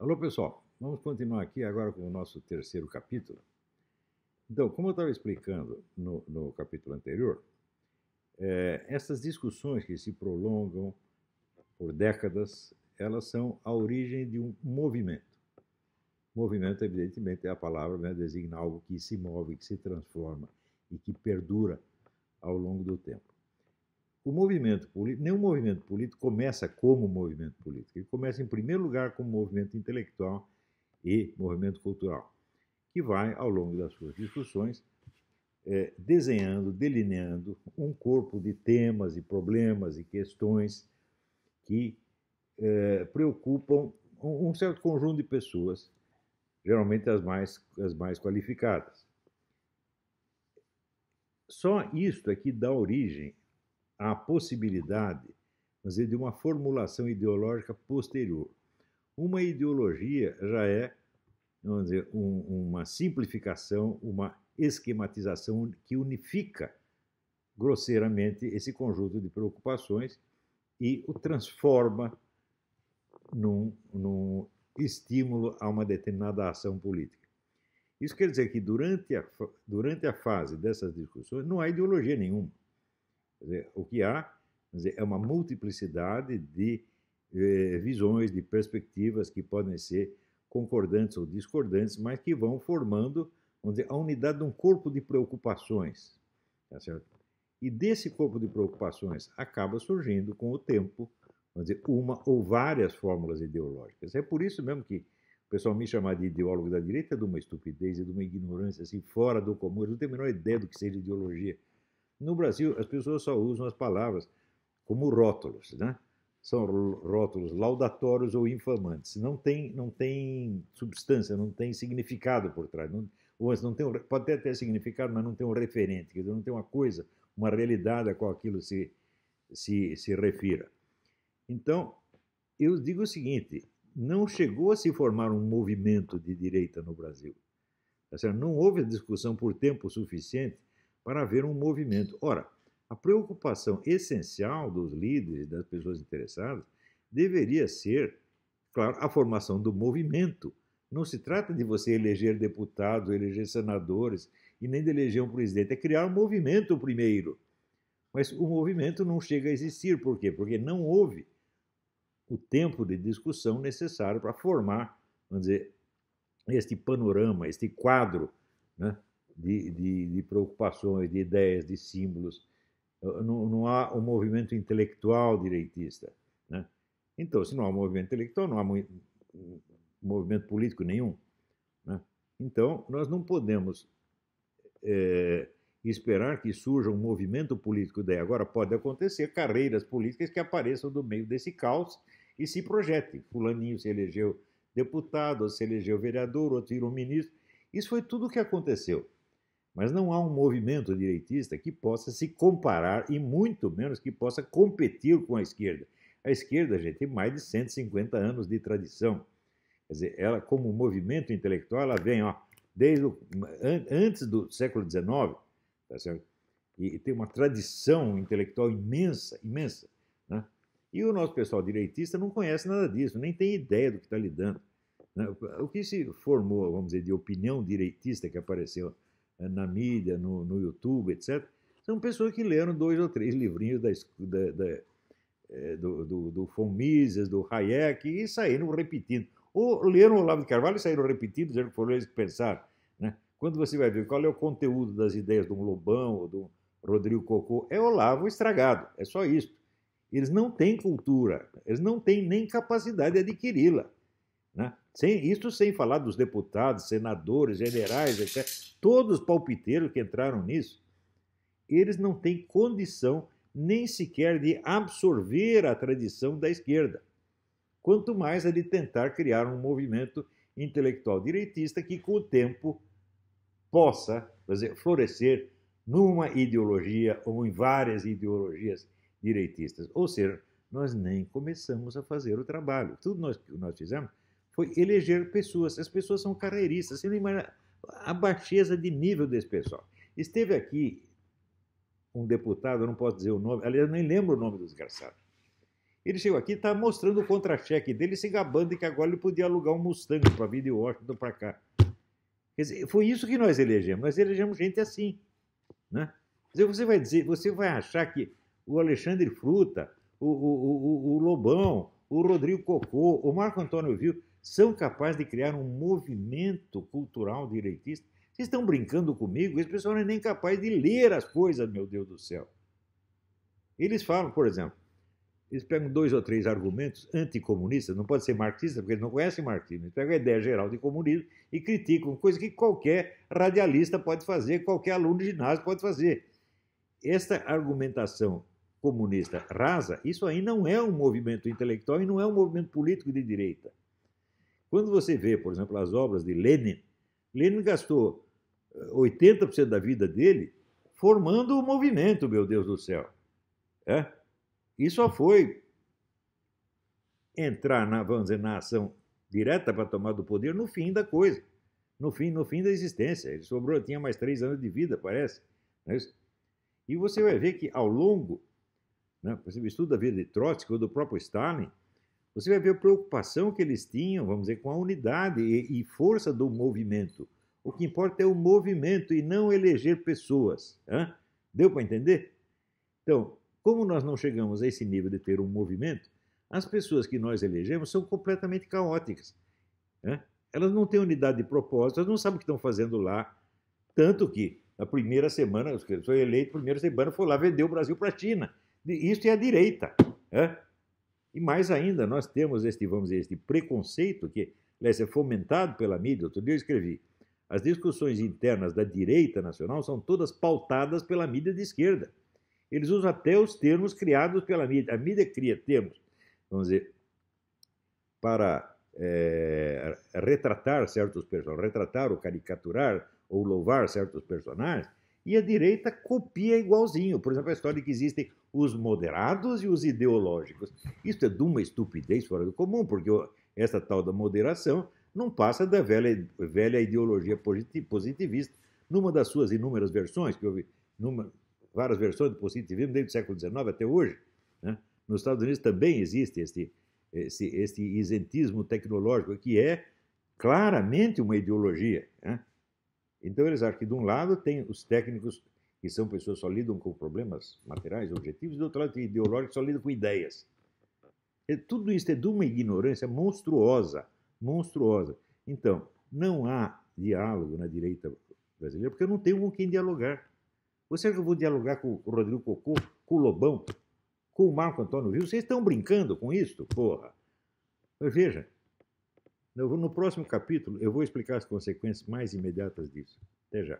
Alô, pessoal. Vamos continuar aqui agora com o nosso terceiro capítulo. Então, como eu estava explicando no, no, capítulo anterior, é, essas discussões que se prolongam por décadas, elas são a origem de um movimento. Movimento, evidentemente, é a palavra, né, designa algo que se move, que se transforma e que perdura ao longo do tempo. O movimento político, nenhum movimento político começa como movimento político. Ele começa, em primeiro lugar, como movimento intelectual e movimento cultural, que vai, ao longo das suas discussões, é, desenhando, delineando um corpo de temas e problemas e questões que é, preocupam um, certo conjunto de pessoas, geralmente as mais, as mais qualificadas. Só isto é que dá origem à possibilidade dizer, de uma formulação ideológica posterior. Uma ideologia já é vamos dizer, um, uma simplificação, uma esquematização que unifica grosseiramente esse conjunto de preocupações e o transforma num, num estímulo a uma determinada ação política. Isso quer dizer que durante a, durante a fase dessas discussões não há ideologia nenhuma. Dizer, o que há dizer, é uma multiplicidade de eh, visões, de perspectivas que podem ser concordantes ou discordantes, mas que vão formando dizer, a unidade de um corpo de preocupações. Tá? E desse corpo de preocupações acaba surgindo, com o tempo, dizer, uma ou várias fórmulas ideológicas. É por isso mesmo que o pessoal me chamar de ideólogo da direita é de uma estupidez e de uma ignorância assim, fora do comum. Eu não tenho a menor ideia do que seja ideologia. No Brasil, as pessoas só usam as palavras como rótulos, né? São rótulos laudatórios ou infamantes. Não tem, não tem substância, não tem significado por trás. Não, ou não tem, pode até ter significado, mas não tem um referente, quer dizer, não tem uma coisa, uma realidade a qual aquilo se, se, se refira. Então, eu digo o seguinte: não chegou a se formar um movimento de direita no Brasil. Tá não houve discussão por tempo suficiente para haver um movimento. Ora, a preocupação essencial dos líderes, das pessoas interessadas, deveria ser, claro, a formação do movimento. Não se trata de você eleger deputados, eleger senadores e nem de eleger um presidente, é criar um movimento primeiro. Mas o movimento não chega a existir, por quê? Porque não houve o tempo de discussão necessário para formar, vamos dizer, este panorama, este quadro né, de, de, de, preocupações, de ideias, de símbolos. Não, não, há um movimento intelectual direitista. Né? Então, se não há um movimento intelectual, não há movimento político nenhum. Né? Então, nós não podemos é, esperar que surja um movimento político daí. Agora, pode acontecer carreiras políticas que apareçam do meio desse caos e se projete. Fulaninho se elegeu deputado, se elegeu vereador, outro virou ministro. Isso foi tudo o que aconteceu. Mas não há um movimento direitista que possa se comparar e muito menos que possa competir com a esquerda. A esquerda, gente, tem mais de 150 anos de tradição. Quer dizer, ela, como movimento intelectual, ela vem ó, desde o, an, antes do século XIX, tá certo? E, e tem uma tradição intelectual imensa, imensa. Né? E o nosso pessoal direitista não conhece nada disso, nem tem ideia do que está lidando. Né? O que se formou, vamos dizer, de opinião direitista que apareceu na mídia, no, no YouTube, etc., são pessoas que leram dois ou três livrinhos da, da, da, eh, do, do, do von do Hayek, e saíram repetindo. Ou leram o Olavo de Carvalho e saíram repetindo, dizendo que foram eles que pensaram. Né? Quando você vai ver qual é o conteúdo das ideias do Lobão ou do Rodrigo Cocô, é Olavo estragado, é só isso. Eles não têm cultura, eles não têm nem capacidade de adquiri-la. Né? Sem, isso sem falar dos deputados, senadores, generais, etc. Todos os palpiteiros que entraram nisso, eles não têm condição nem sequer de absorver a tradição da esquerda. Quanto mais a de tentar criar um movimento intelectual direitista que, com o tempo, possa dizer, florescer numa ideologia ou em várias ideologias direitistas. Ou seja, nós nem começamos a fazer o trabalho. Tudo nós, que nós fizemos foi eleger pessoas. As pessoas são carreiristas. Você não imagina a baixeza de nível desse pessoal. Esteve aqui um deputado, eu não posso dizer o nome, aliás, eu nem lembro o nome do desgraçado. Ele chegou aqui e está mostrando o contra-cheque dele, se gabando de que agora ele podia alugar um Mustang para vir de Washington para cá. Quer dizer, foi isso que nós elegemos. Nós elegemos gente assim. Né? Quer dizer, você vai dizer, você vai achar que o Alexandre Fruta, o, o, o, o Lobão, o Rodrigo Cocô, o Marco Antônio Viu, são capazes de criar um movimento cultural direitista? Vocês estão brincando comigo? Esse pessoal não é nem capaz de ler as coisas, meu Deus do céu. Eles falam, por exemplo, eles pegam dois ou três argumentos anticomunistas, não pode ser marxista, porque eles não conhecem marxismo, eles pegam a ideia geral de comunismo e criticam, coisa que qualquer radialista pode fazer, qualquer aluno de ginásio pode fazer. Esta argumentação comunista rasa, isso aí não é um movimento intelectual e não é um movimento político de direita. Quando você vê, por exemplo, as obras de Lenin, Lenin gastou 80% eh, da vida dele formando o movimento, meu Deus do céu. É? E só foi entrar na, vamos dizer, na ação direta para tomar do poder no fim da coisa, no fim, no fim da existência. Ele sobrou, tinha mais três anos de vida, parece. É e você vai ver que ao longo, né, você estuda a vida de Trotsky ou do próprio Stalin, você vai ver a preocupação que eles tinham, vamos dizer, com a unidade e, e força do movimento. O que importa é o movimento e não eleger pessoas. Hein? Deu para entender? Então, como nós não chegamos a esse nível de ter um movimento, as pessoas que nós elegemos são completamente caóticas. Elas não têm unidade de propósito, elas não sabem o que estão fazendo lá. Tanto que, na primeira semana, foi eleito, primeira semana, foi lá vender o Brasil para a China. Isso é a direita. E mais ainda, nós temos este, vamos dizer, este preconceito que é fomentado pela mídia. Outro dia eu escrevi: as discussões internas da direita nacional são todas pautadas pela mídia de esquerda. Eles usam até os termos criados pela mídia. A mídia cria termos, vamos dizer, para é, retratar certos personagens, retratar ou caricaturar ou louvar certos personagens, e a direita copia igualzinho. Por exemplo, a história de que existem os moderados e os ideológicos. Isso é de uma estupidez fora do comum, porque essa tal da moderação não passa da velha, velha ideologia positivista, numa das suas inúmeras versões, que houve numa, várias versões do positivismo desde o século XIX até hoje. Né? Nos Estados Unidos também existe este, esse, esse isentismo tecnológico, que é claramente uma ideologia. Né? Então, eles acham que, de um lado, tem os técnicos, que são pessoas que só lidam com problemas materiais, objetivos, e do outro lado, tem ideológicos que só lidam com ideias. E tudo isso é de uma ignorância monstruosa, monstruosa. Então, não há diálogo na direita brasileira, porque eu não tenho com quem dialogar. Você acha que eu vou dialogar com o Rodrigo Cocô, com o Lobão, com o Marco Antônio Viu? Vocês estão brincando com isso? Porra! Mas veja, no próximo capítulo, eu vou explicar as consequências mais imediatas disso. Até já.